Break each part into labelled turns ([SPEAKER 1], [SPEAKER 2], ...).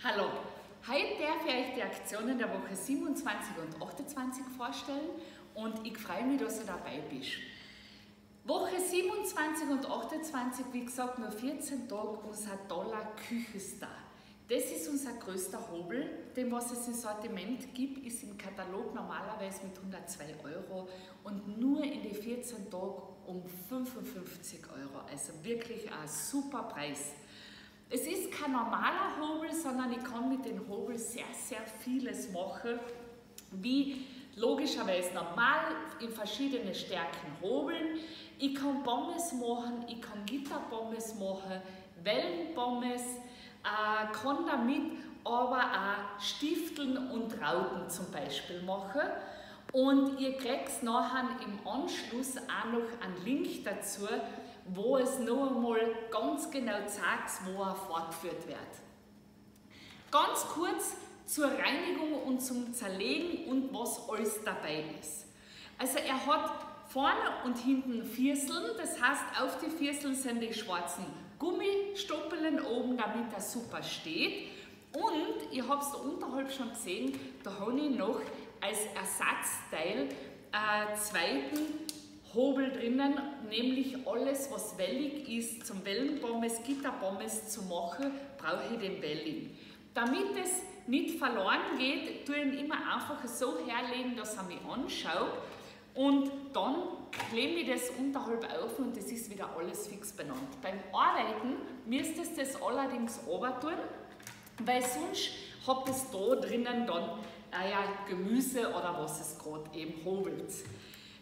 [SPEAKER 1] Hallo, heute darf ich euch die Aktionen der Woche 27 und 28 vorstellen und ich freue mich, dass du dabei bist. Woche 27 und 28, wie gesagt, nur 14 Tage, unser toller Küchenstar. Das ist unser größter Hobel. Dem, was es im Sortiment gibt, ist im Katalog normalerweise mit 102 Euro und nur in die 14 Tage um 55 Euro. Also wirklich ein super Preis. Es ist kein normaler Hobel, sondern ich kann mit dem Hobel sehr, sehr vieles machen, wie logischerweise normal in verschiedene Stärken hobeln. Ich kann Pommes machen, ich kann Gitterpommes machen, Wellenpommes, äh, kann damit aber auch Stifteln und Rauten zum Beispiel machen. Und ihr kriegt nachher im Anschluss auch noch einen Link dazu, wo es noch einmal ganz genau zeigt, wo er fortgeführt wird. Ganz kurz zur Reinigung und zum Zerlegen und was alles dabei ist. Also er hat vorne und hinten Vierseln, das heißt auf die Vierseln sind die schwarzen Gummistoppeln oben, damit er super steht. Und ich habe es da unterhalb schon gesehen, da habe ich noch als Ersatzteil äh, zweiten Hobel drinnen, nämlich alles, was wellig ist, zum Wellenpommes, Gitterpommes zu machen, brauche ich den Welling. Damit es nicht verloren geht, tue ich ihn immer einfach so herlegen, dass er mich anschaut und dann klemme ich das unterhalb auf und das ist wieder alles fix benannt. Beim Arbeiten müsstest du das allerdings tun, weil sonst habt es da drinnen dann äh, ja, Gemüse oder was es gerade eben hobelt.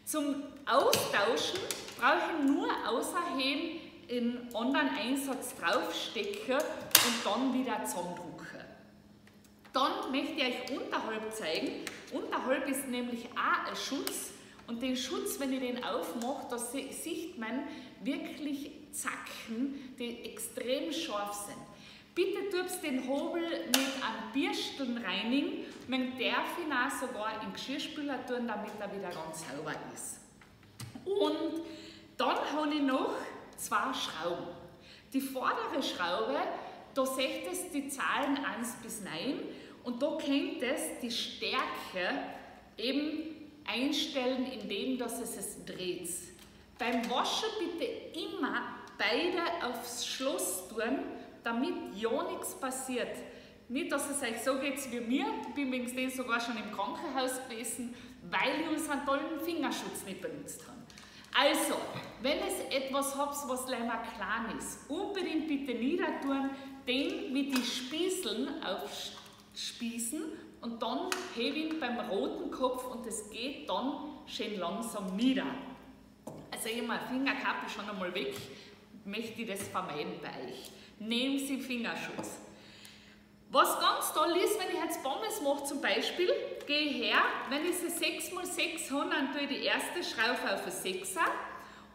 [SPEAKER 1] Zum Austauschen brauche ich nur außerheben in anderen Einsatz draufstecken und dann wieder zusammendrucken. Dann möchte ich euch unterhalb zeigen. Unterhalb ist nämlich auch ein Schutz und den Schutz, wenn ich den aufmache, da sieht man wirklich Zacken, die extrem scharf sind. Bitte tust den Hobel mit einem Biersteln reinigen. Man darf ihn auch sogar in Geschirrspüler tun, damit er wieder ganz sauber ist. Und dann habe ich noch zwei Schrauben. Die vordere Schraube, da seht ihr die Zahlen 1 bis 9 und da könnt ihr die Stärke eben einstellen, indem dass es es dreht. Beim Waschen bitte immer beide aufs Schloss tun, damit ja nichts passiert. Nicht, dass es euch so geht wie mir, ich bin übrigens sogar schon im Krankenhaus gewesen, weil ich unseren tollen Fingerschutz nicht benutzt habe. Also, wenn es etwas habt, was leider klein ist, unbedingt bitte niedertun, den mit den Spießeln aufspießen und dann hebe ich beim roten Kopf und es geht dann schön langsam nieder. Also immer Fingerkappe schon einmal weg, möchte ich das vermeiden bei euch nehmen Sie Fingerschutz. Was ganz toll ist, wenn ich jetzt Pommes mache zum Beispiel, gehe ich her, wenn ich sie 6x6 habe, dann tue ich die erste Schraube auf eine 6er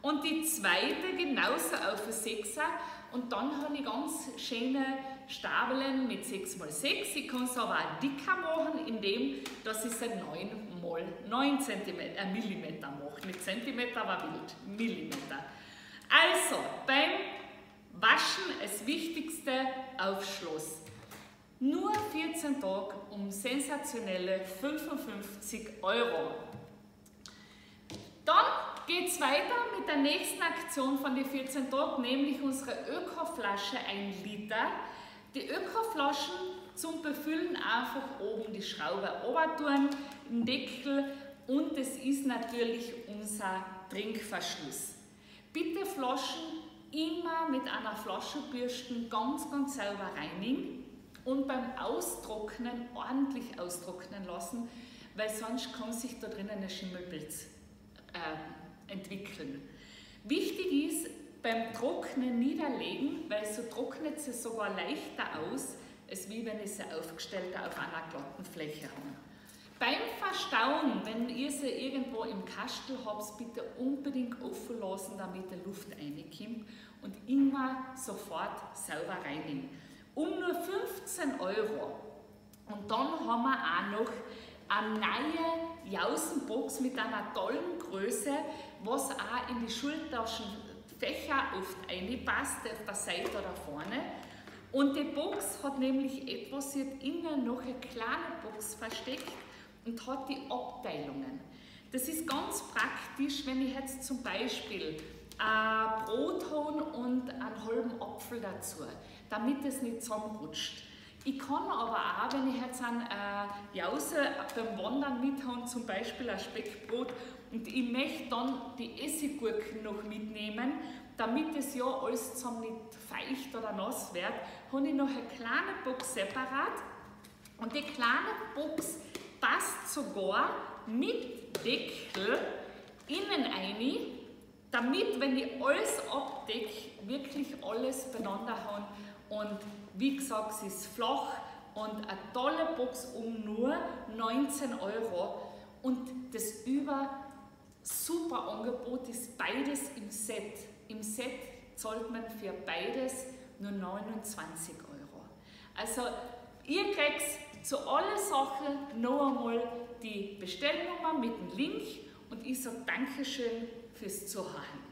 [SPEAKER 1] und die zweite genauso auf eine 6er und dann habe ich ganz schöne Stabeln mit 6x6. Ich kann es aber auch dicker machen, indem dass ich sie 9 mal 9 cm, äh, Millimeter mache. Nicht Zentimeter, aber wild, Millimeter. Also, beim Waschen das wichtigste Aufschluss. Nur 14 Tage um sensationelle 55 Euro. Dann geht es weiter mit der nächsten Aktion von den 14 Tagen, nämlich unsere Ökoflasche 1 Liter. Die Ökoflaschen zum Befüllen einfach oben die Schraube oben den Deckel und es ist natürlich unser Trinkverschluss. Bitte Flaschen immer mit einer Flaschenbürste ganz, ganz sauber reinigen und beim Austrocknen ordentlich austrocknen lassen, weil sonst kann sich da drinnen ein Schimmelpilz äh, entwickeln. Wichtig ist beim Trocknen niederlegen, weil so trocknet sie sogar leichter aus, als wie wenn ich sie aufgestellt auf einer glatten Fläche habe. Beim Verstauen, wenn ihr sie irgendwo im Kastel habt, bitte unbedingt offen lassen, damit die Luft reinkommt und immer sofort sauber reinigen. Um nur 15 Euro. Und dann haben wir auch noch eine neue Jausenbox mit einer tollen Größe, was auch in die Schultaschenfächer oft reinpasst, auf der Seite oder vorne. Und die Box hat nämlich etwas, sie hat innen noch eine kleine Box versteckt und hat die Abteilungen. Das ist ganz praktisch, wenn ich jetzt zum Beispiel ein Brot habe und einen halben Apfel dazu, damit es nicht zusammenrutscht. Ich kann aber auch, wenn ich jetzt eine äh, Jause beim Wandern mit habe, zum Beispiel ein Speckbrot, und ich möchte dann die Essiggurken noch mitnehmen, damit es ja alles zusammen nicht feucht oder nass wird, habe ich noch eine kleine Box separat. Und die kleine Box passt sogar mit Deckel innen rein, damit, wenn ich alles abdecke, wirklich alles beieinander habe. Und wie gesagt, sie ist flach und eine tolle Box um nur 19 Euro. Und das über super Angebot ist beides im Set. Im Set zahlt man für beides nur 29 Euro. Also ihr kriegt zu allen Sachen noch einmal die Bestellnummer mit dem Link und ich sage Dankeschön fürs Zuhören.